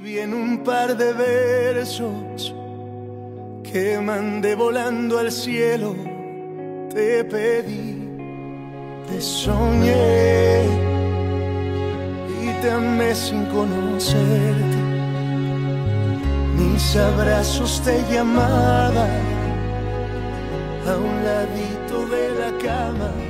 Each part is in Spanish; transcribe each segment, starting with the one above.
Escribí en un par de versos que mandé volando al cielo. Te pedí, te soñé y te amé sin conocerte. Mis abrazos te llamaban a un ladito de la cama.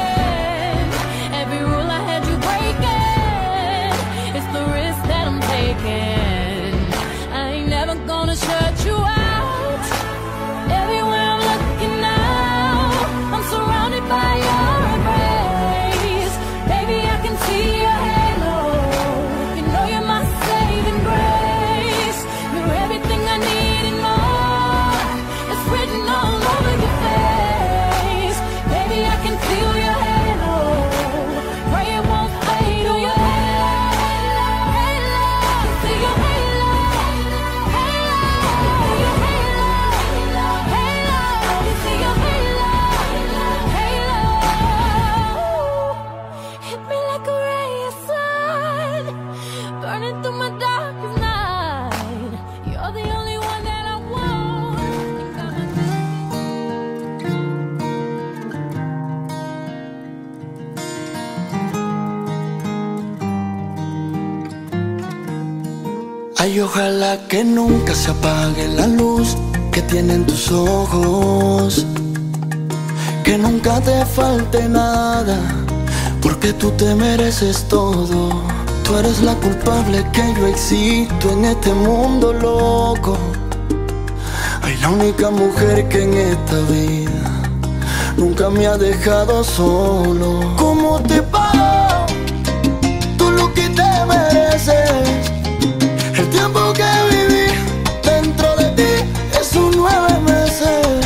Yeah. Ojalá que nunca se apague la luz que tienen tus ojos. Que nunca te falte nada, porque tú te mereces todo. Tú eres la culpable que yo existo en este mundo loco. Ay, la única mujer que en esta vida nunca me ha dejado solo. ¿Cómo te pago? Tú lo que te mereces tiempo que viví dentro de ti es un nueve meses.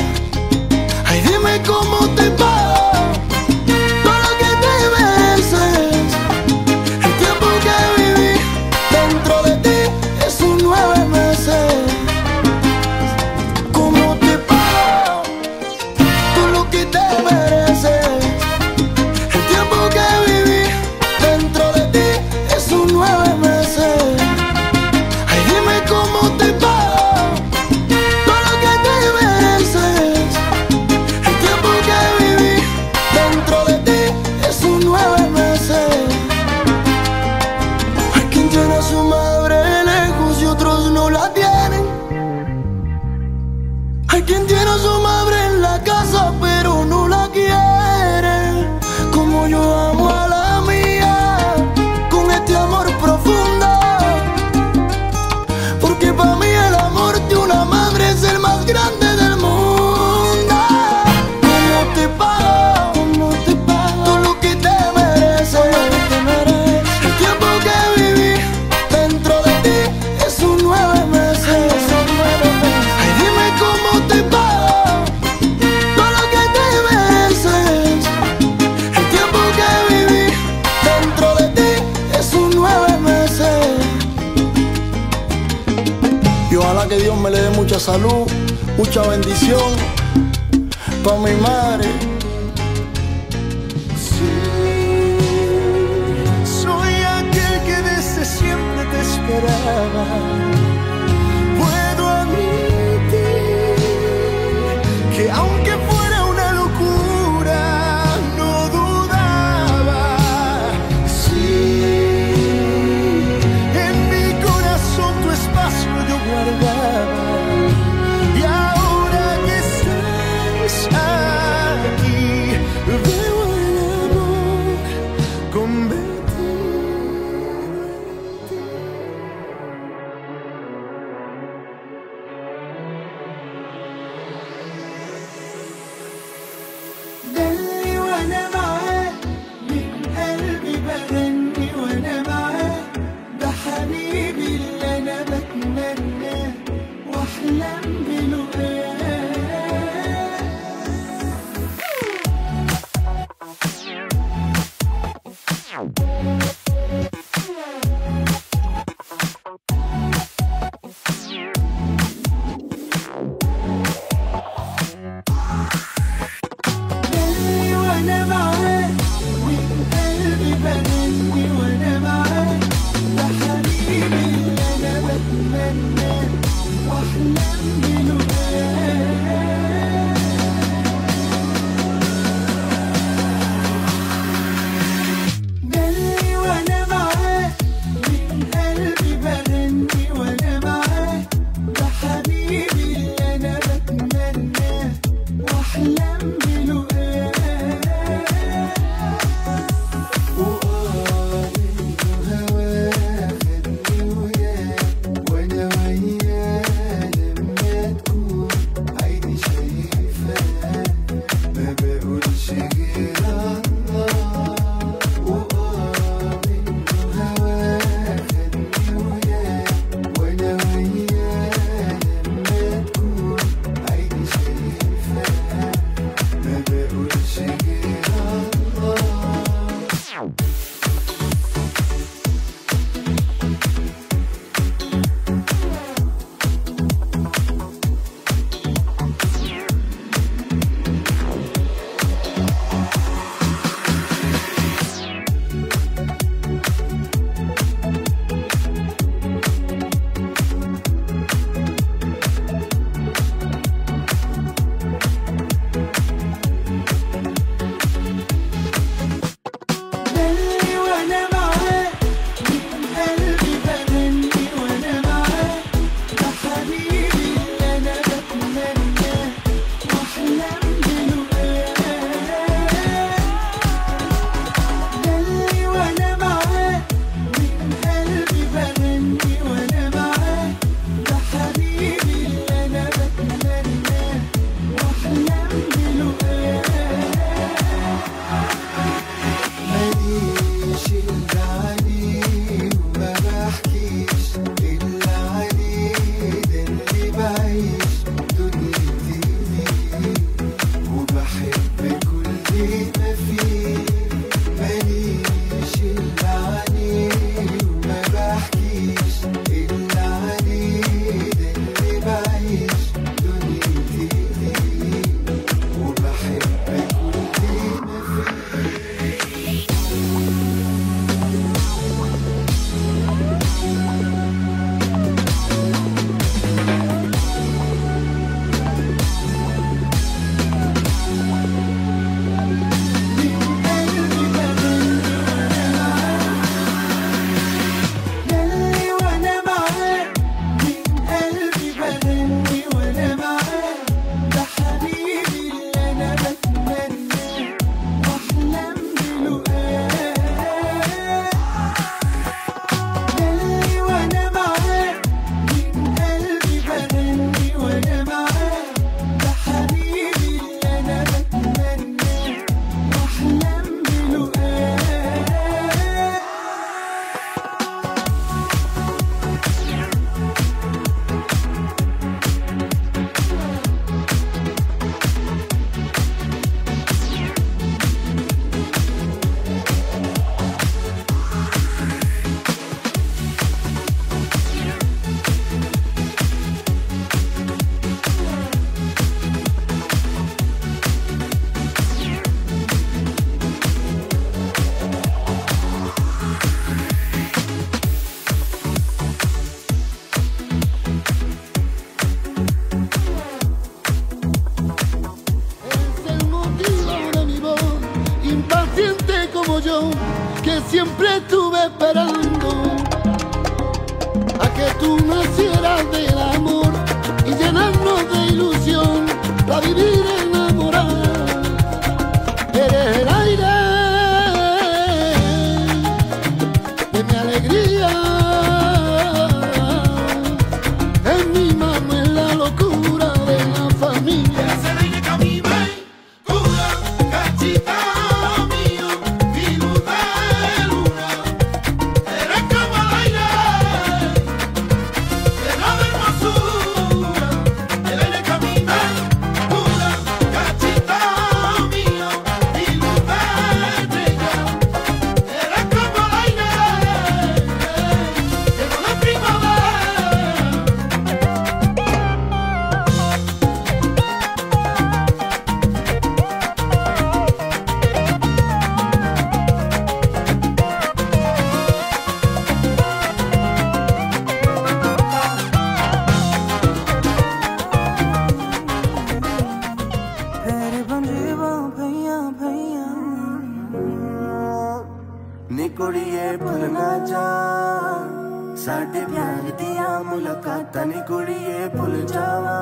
का तनी कुड़िए भूल जावा।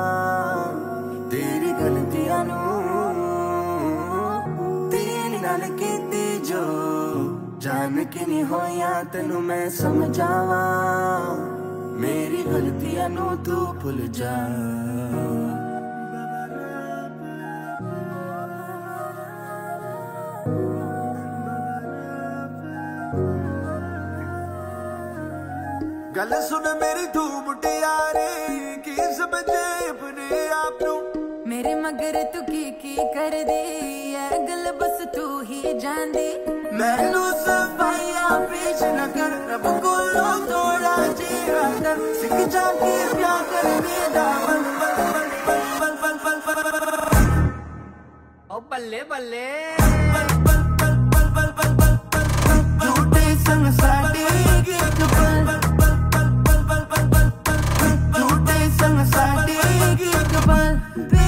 तेरी गलतियाँ नु तेरी नाल कीती जो। जान के नहीं हो होया तेनु मैं समझावा। मेरी गलतियाँ नु तू भूल जा। ਚੱਲ ਸੁਣ ਮੇਰੀ ਧੂਮ ਟਿਆਰੇ ਕੀ ਸਮਝੇ ਆਪਣੇ ਆਪ ਨੂੰ ਮੇਰੇ ਮਗਰ ਤੂੰ ਕੀ ਕੀ ਕਰਦੀ ਐ ਗੱਲ ਬਸ ਤੂੰ ਹੀ ਜਾਣਦੀ ਮੈਨੂੰ ਸਫਾਇਆ ਪੇਸ਼ ਨਾ ਕਰ ਰੱਬ ਕੋਲੋਂ ਥੋੜਾ ਜਿਹਾ ਕਰ ਸਿੱਖ ਜਾ ਕੇ ਪਿਆਰ ਕਰਨੇ ਦਾ ਬਲ ਬਲ ਬਲ ਬਲ ਬਲ ਬਲ ਬਲ ਓ ਬੱਲੇ ਬੱਲੇ ਬਲ ਬਲ ਬਲ ਬਲ ਬਲ ਬਲ ਬਲ ਝੂਠੇ ਸੰਸਾਰ ਦੇ Baby.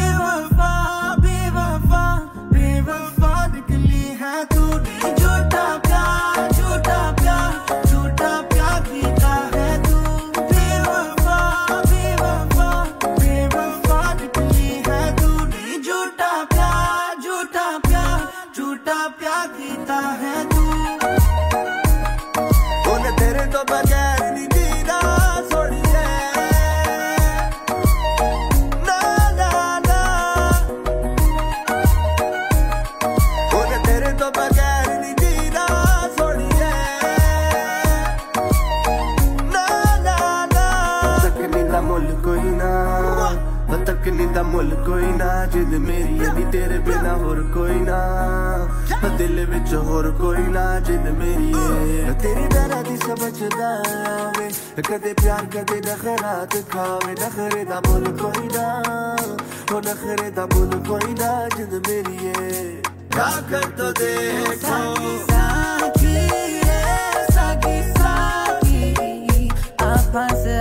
ਵਿੱਚ ਹੋਰ ਕੋਈ ਨਾ ਜਿੰਦ ਮੇਰੀ ਏ ਤੇਰੀ ਡਰਾ ਦੀ ਸਮਝਦਾ ਵੇ ਕਦੇ ਪਿਆਰ ਕਦੇ ਨਖਰਾਤ ਖਾਵੇ ਨਖਰੇ ਦਾ ਬੁੱਲ ਕੋਈ ਨਾ ਉਹ ਨਖਰੇ ਦਾ ਬੁੱਲ ਕੋਈ ਨਾ ਜਿੰਦ ਮੇਰੀ ਏ ਰਾਖਣ ਤੋਂ ਦੇਖੋ ਸਾਗੀ ਸਾਗੀ ਸਾਗੀ ਆਪਾਂ ਸੇ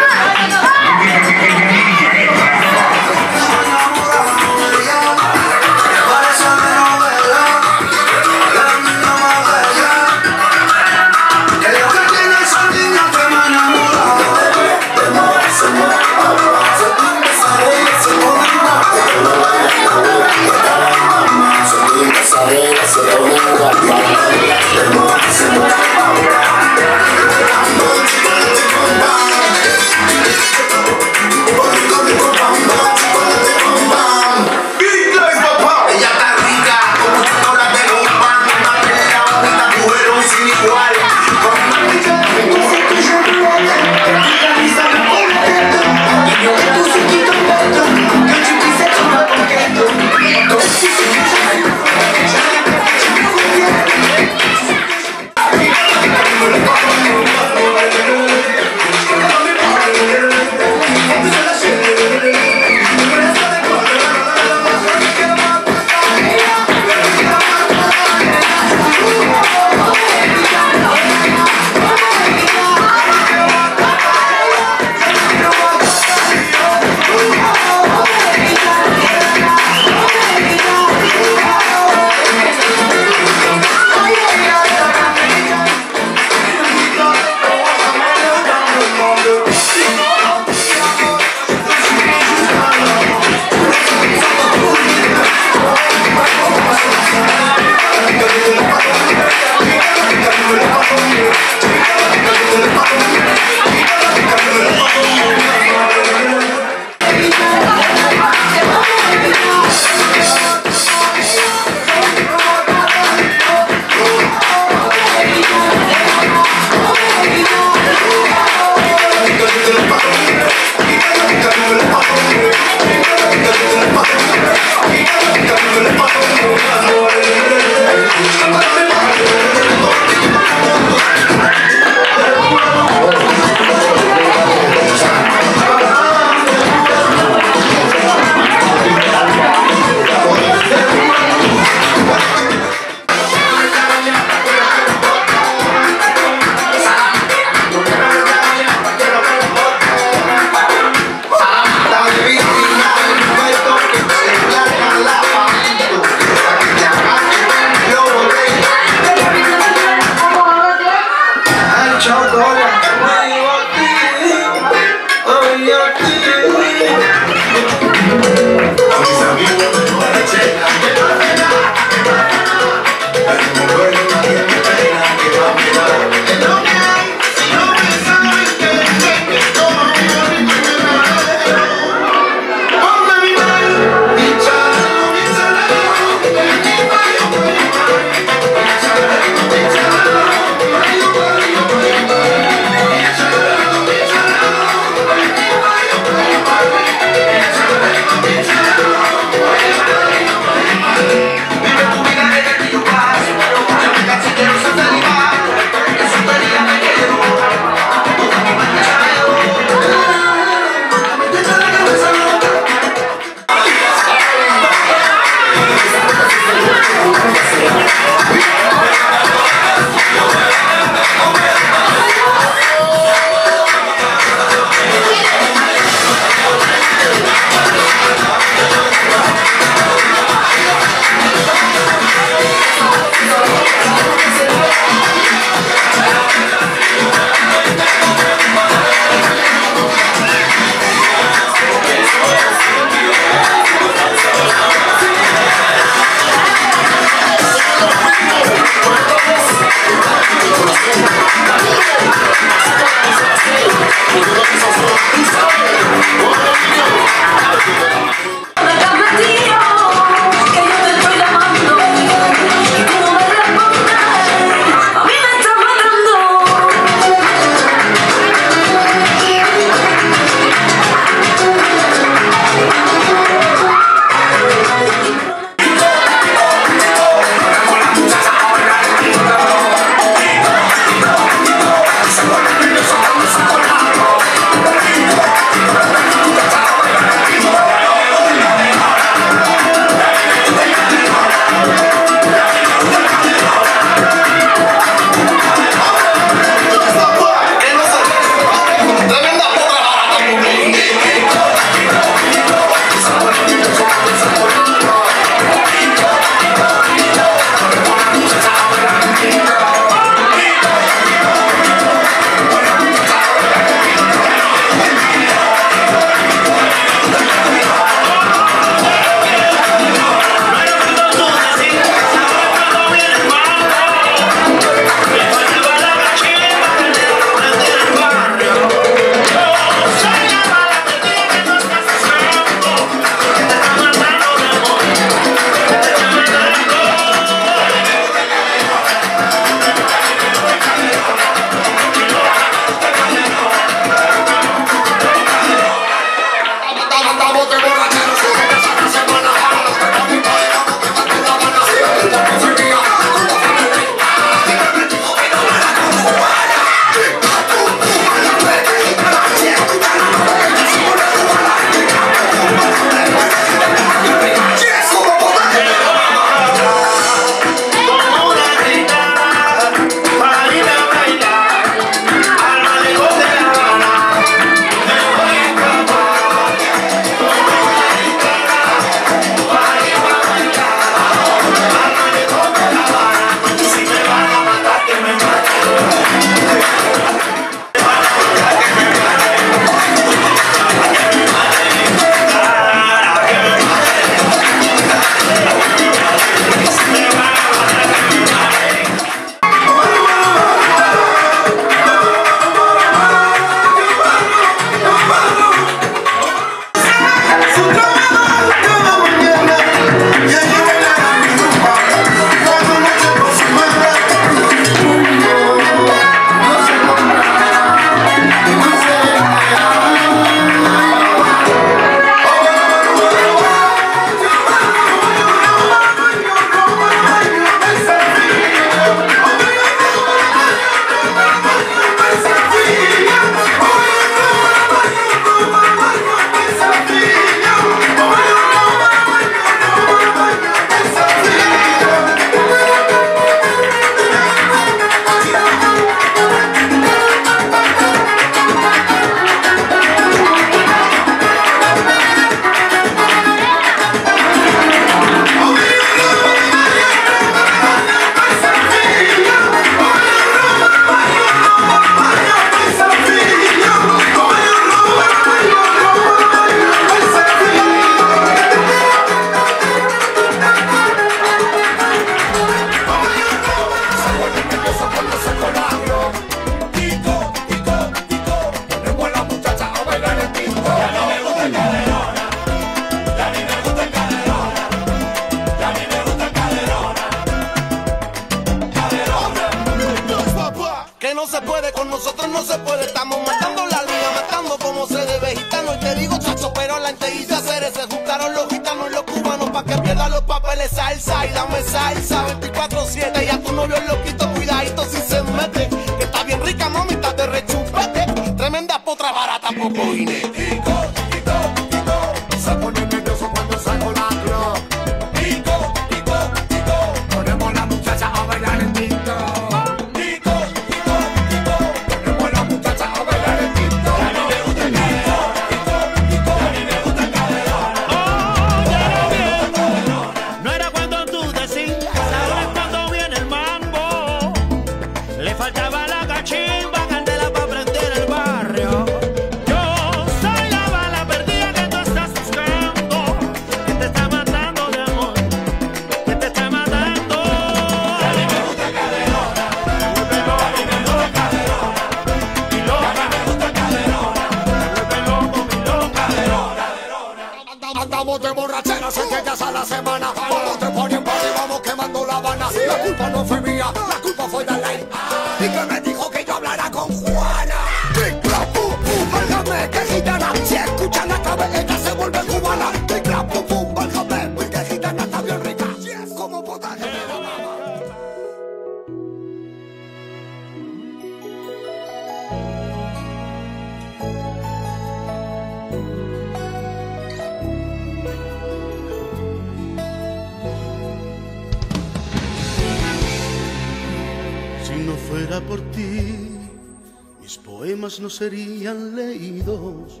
serían leídos,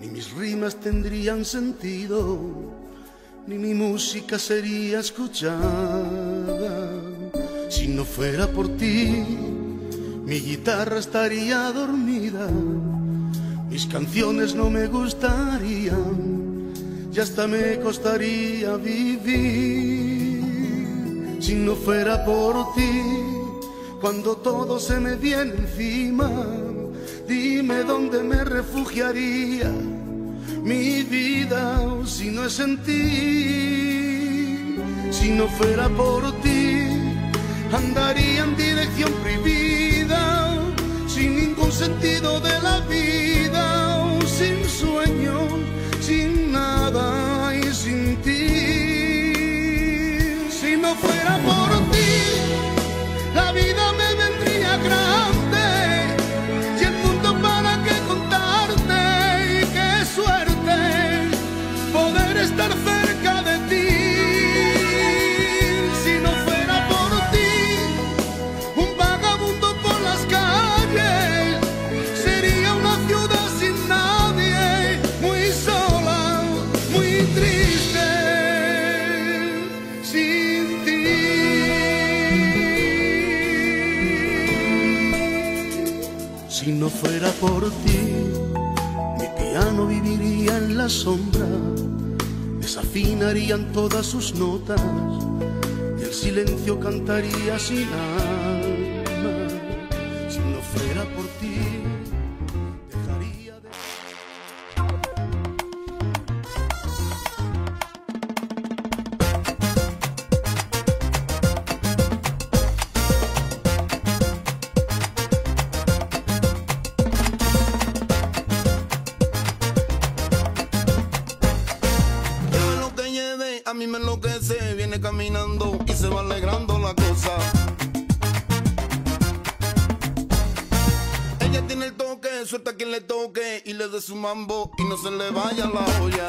ni mis rimas tendrían sentido, ni mi música sería escuchada. Si no fuera por ti, mi guitarra estaría dormida, mis canciones no me gustarían, y hasta me costaría vivir. Si no fuera por ti, cuando todo se me viene encima, dime dónde me refugiaría mi vida si no es en ti. Si no fuera por ti, andaría en dirección prohibida, sin ningún sentido de la vida, sin sueño, sin nada y sin ti. Si no fuera por Si no fuera por ti, mi piano viviría en la sombra. Desafinarían todas sus notas y el silencio cantaría sin nada. su mambo y no se le vaya la olla.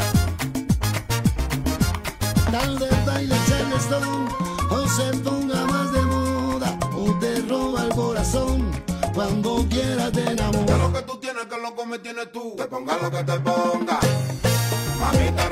Tal de baile charleston o se ponga más de moda o te roba el corazón cuando quieras te enamora. Que lo que tú tienes, que lo que me tienes tú, te ponga lo que te ponga. Mamita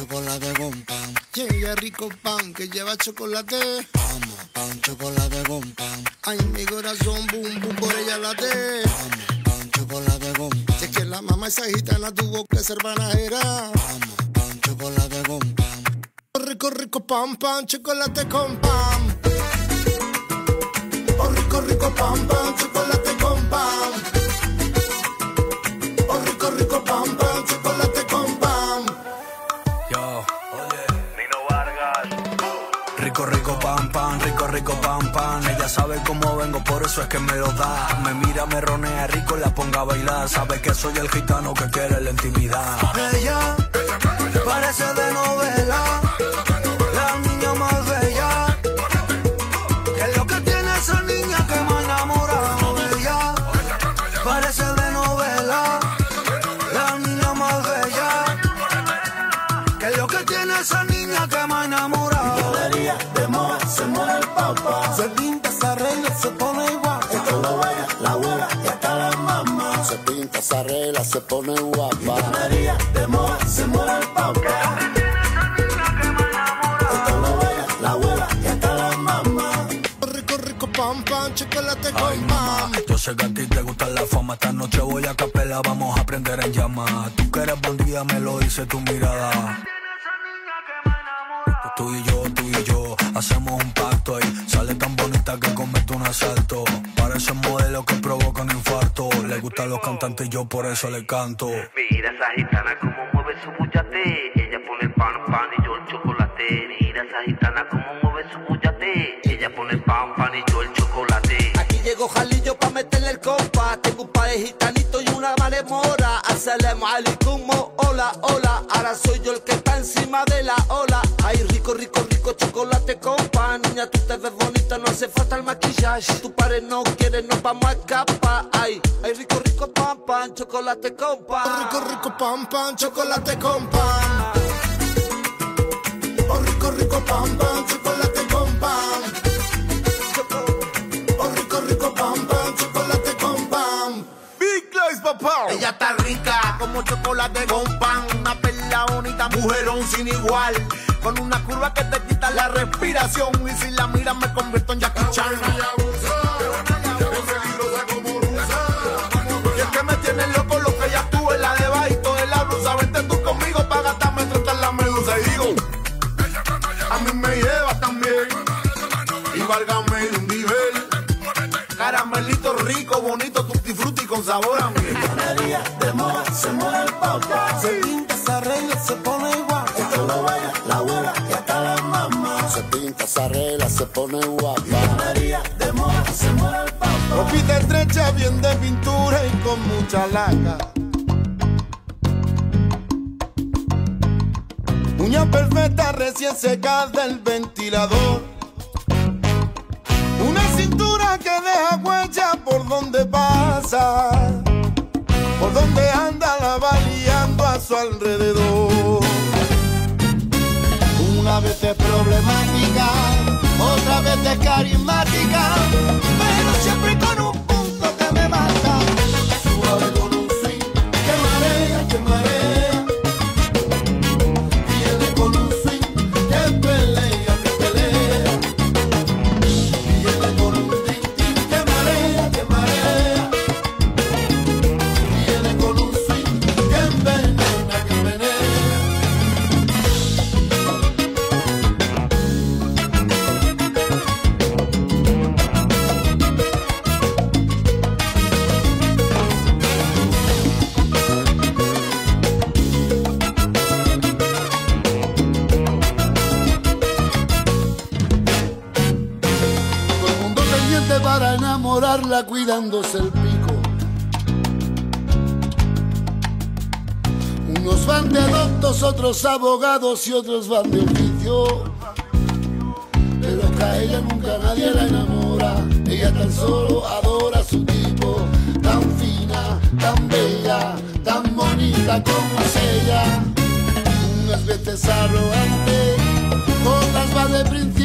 chocolate con pan. Llega rico pan que lleva chocolate. Vamos, pan, chocolate con pan. Ay, mi corazón, bum, bum, por ella late. Vamos, pan, chocolate con pan. Si es que la mamá esa gitana tuvo que ser banajera. Vamos, pan, chocolate con pan. Rico, rico, pan, pan, chocolate con pan. Oh, rico, rico, pan, pan, chocolate champán. Ella sabe cómo vengo, por eso es que me lo da. Me mira, me ronea rico, la ponga a bailar. Sabe que soy el gitano que quiere la intimidad. Ella parece de novela se pone guapa. María de moda se muere el papá. La abuela y hasta la mamá. Rico, rico, pam, pam, chocolate con Ay, mamá. Yo sé que a ti te gusta la fama. Esta noche voy a capela, vamos a prender en llama. Tú que eres bandida, me lo dice tu mirada. Cantantes y yo por eso le canto. Mira esa gitana como mueve su bullate. Ella pone el pan, pan y yo el chocolate. Mira esa gitana como mueve su bullate. Ella pone el pan, pan y yo el chocolate. Aquí llegó Jalillo pa' meterle el compa. Tengo un par de gitanitos y una maremora. Assalamu alaikum, hola, hola. Ahora soy yo el que está encima de la Niña, tú te ves bonita, no hace falta el maquillaje. Tu padre no quiere, nos vamos a escapar. Ay, ay, rico, rico, pan, pan, chocolate con pan. Rico, rico, pan, pan, chocolate con pan. Oh, rico, rico, pan, pan, chocolate con pan. Oh, rico, rico, pan, pan, chocolate con pan. Big Lies, papá. Ella está rica como chocolate con pan. Mujerón sin igual. Con una curva que te quita la respiración. Y si la miras, me convierto en Jackie Chan. Y es que me tiene loco lo que ella tuvo en la de bajito de la blusa. Vente tú conmigo para gastarme tratar la medusa. Y digo, a mí me lleva también. Y válgame de un nivel. Caramelito rico, bonito, tutti frutti con sabor a miel. María de moda, se mueve el papá. Se pone guapa. De moda, se el papá. Ropita estrecha, bien de pintura y con mucha laca. Uña perfecta, recién secada del ventilador. Una cintura que deja huella por donde pasa. Por donde anda la va liando a su alrededor. Una vez es problemática, otra vez es carismática, pero siempre el pico. Unos van de doctos, otros abogados y otros van de oficio. Pero que ella nunca nadie la enamora. Ella tan solo adora a su tipo. Tan fina, tan bella, tan bonita como es ella. Unas veces arrogante, otras va de principiante.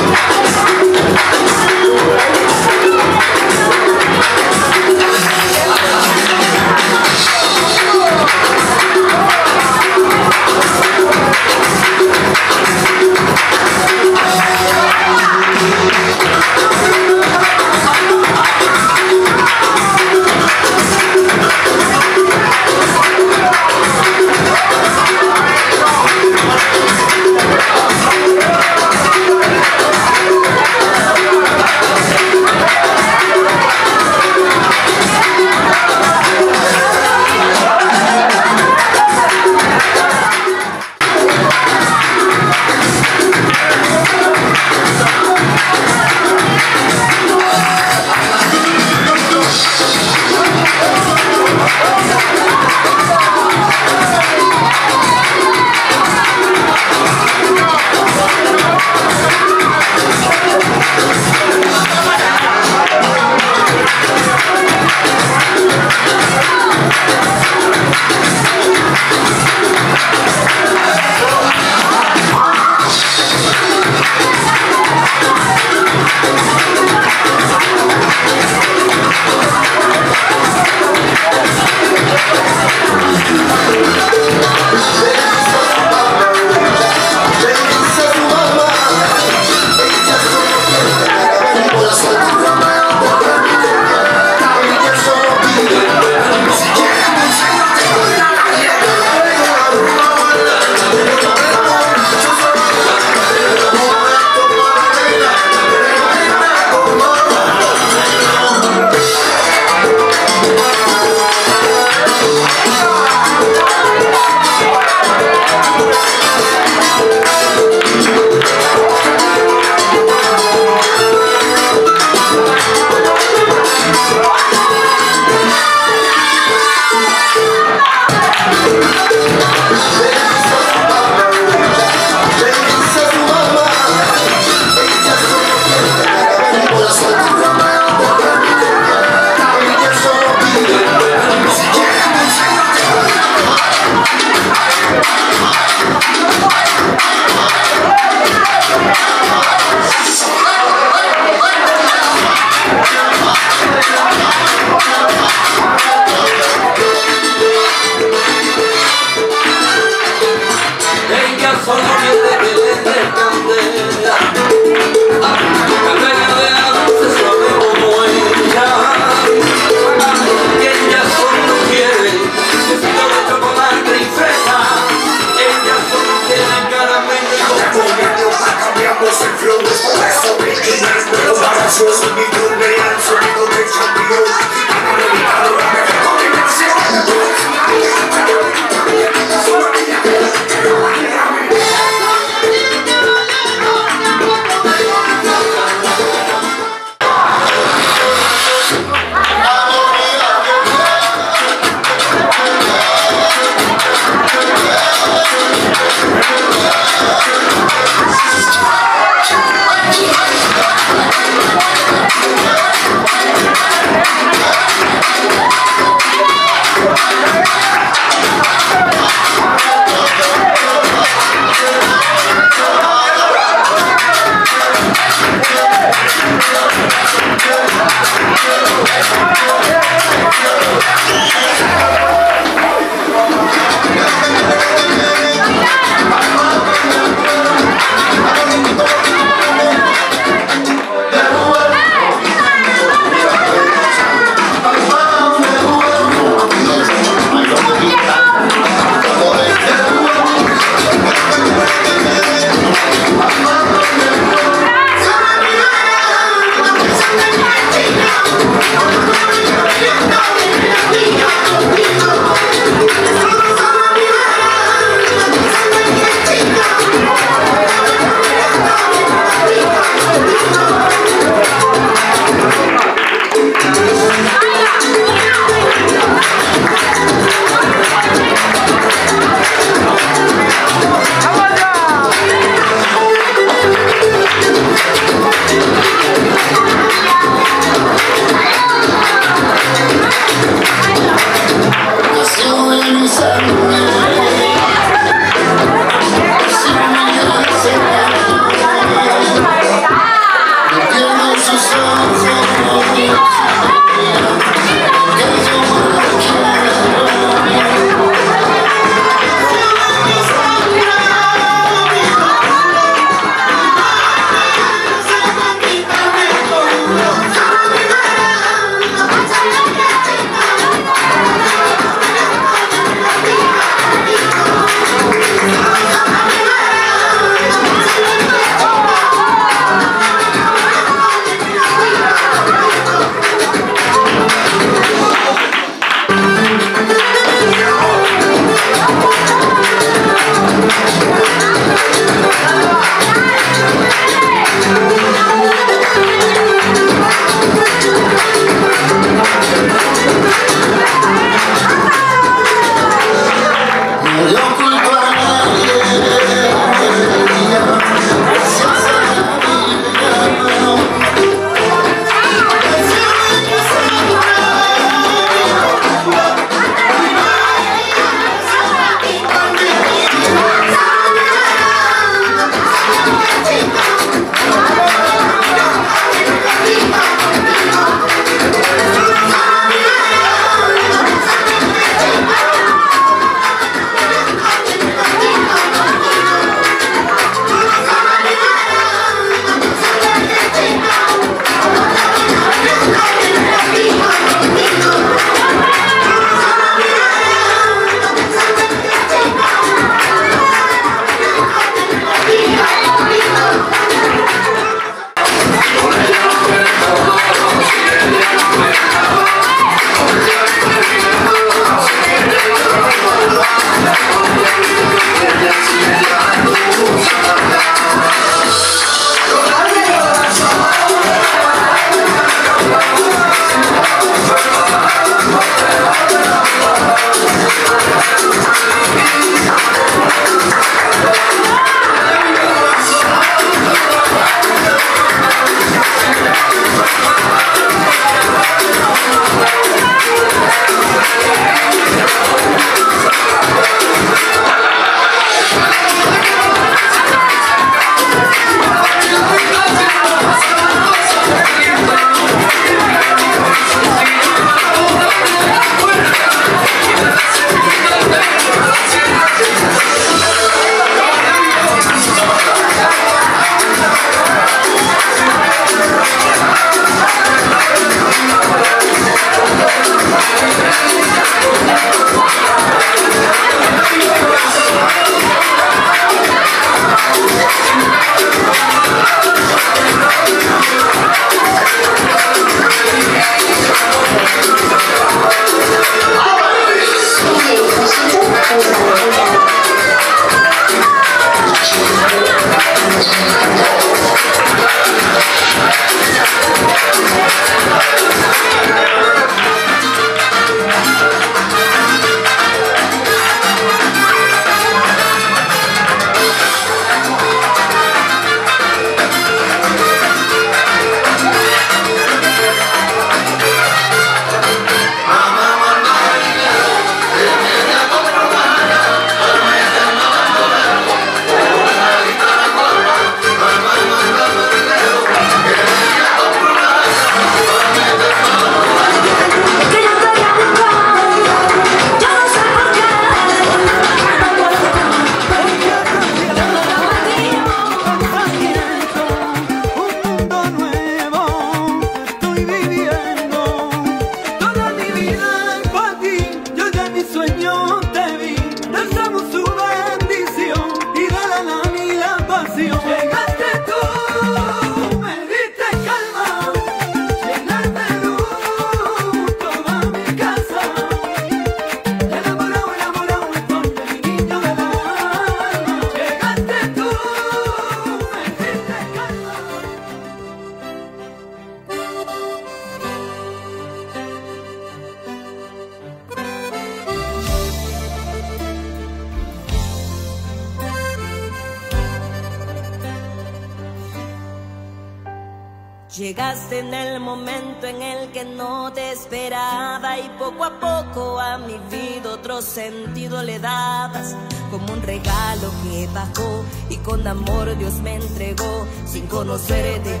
Con amor Dios me entregó sin conocerte.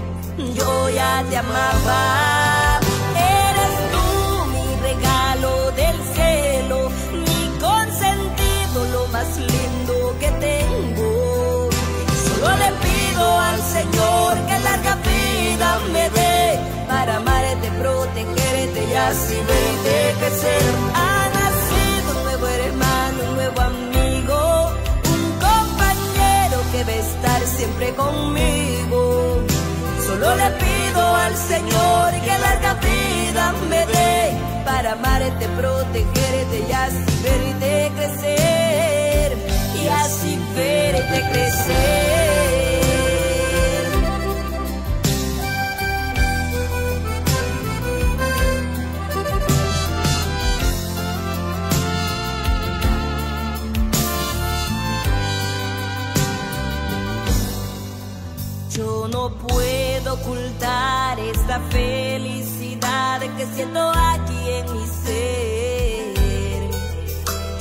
Yo ya te amaba. Eres tú mi regalo del cielo mi consentido lo más lindo que tengo. Solo le pido al Señor que larga vida me dé para amarte, protegerte y así verte crecer. Conmigo. Solo le pido al Señor que larga vida me dé para amarte, protegerte y así verte crecer. Y así verte crecer. Esta felicidad que siento aquí en mi ser.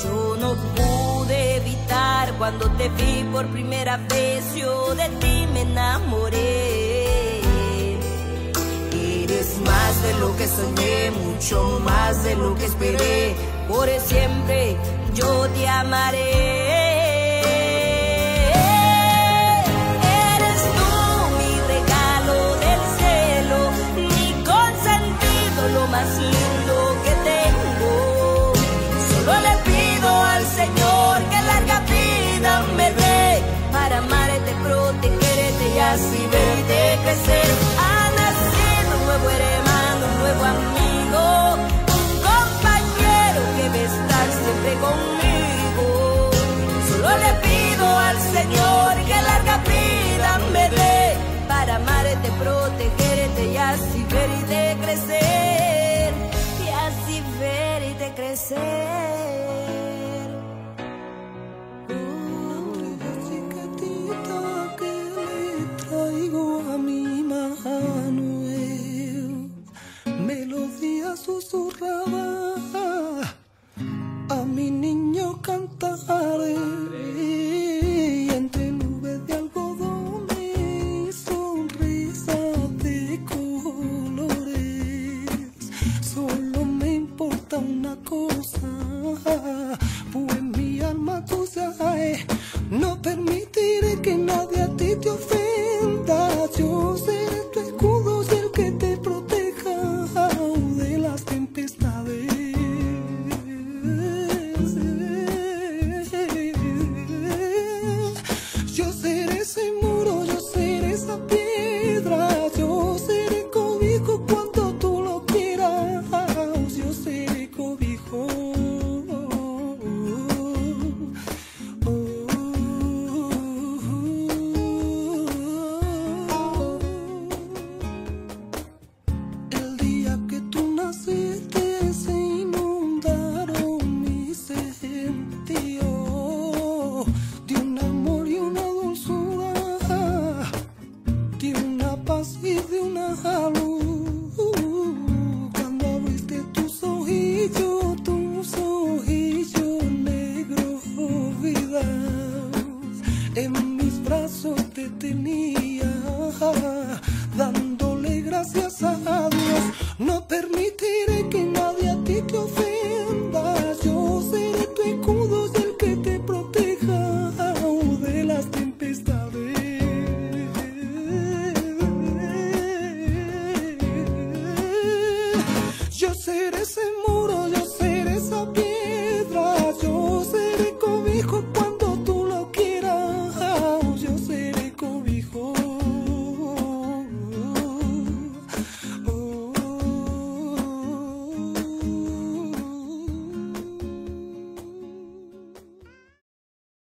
Yo no pude evitar cuando te vi por primera vez, yo de ti me enamoré. Eres más de lo que soñé, mucho más de lo que esperé. Por siempre yo te amaré. Protegerte y verte crecer. Ha nacido un nuevo hermano, un nuevo amigo, un compañero que va a estar siempre conmigo. Solo le pido al Señor que larga vida me dé para amarte, protegerte y así verte crecer. Y así verte crecer.